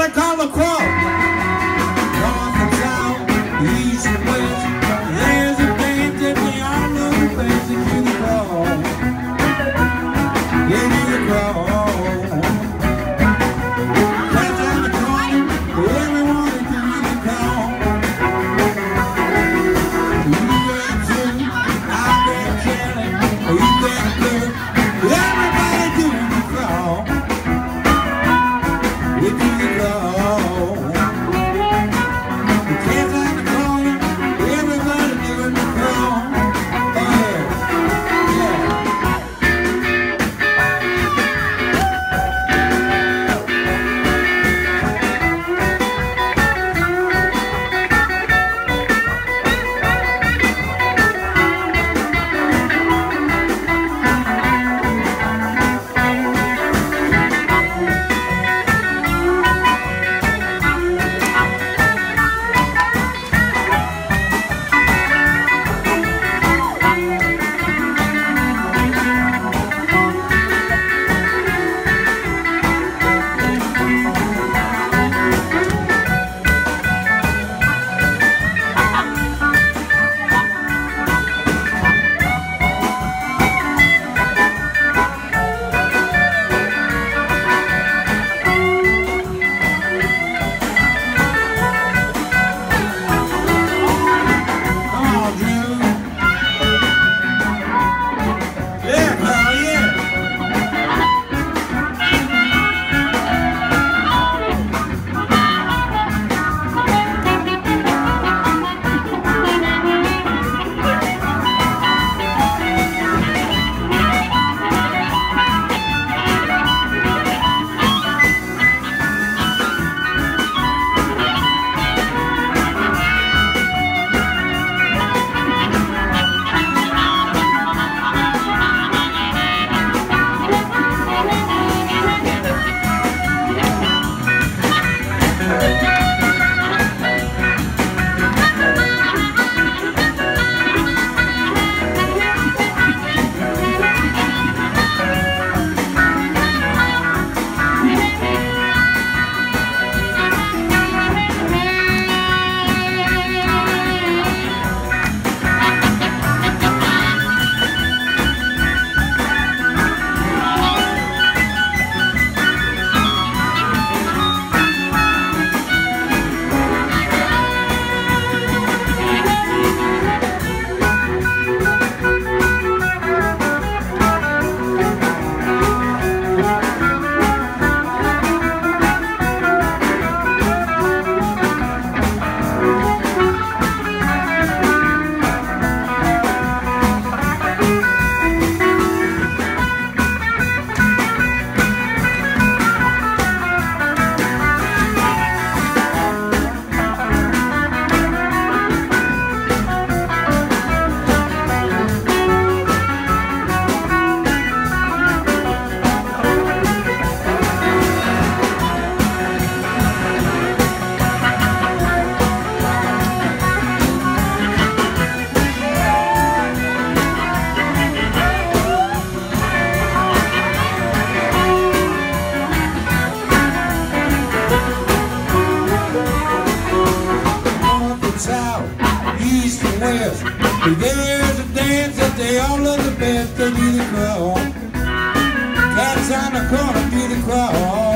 I call the crawl. best. They did dance that they all love the best. They do the crawl. Cats on the corner do the crawl.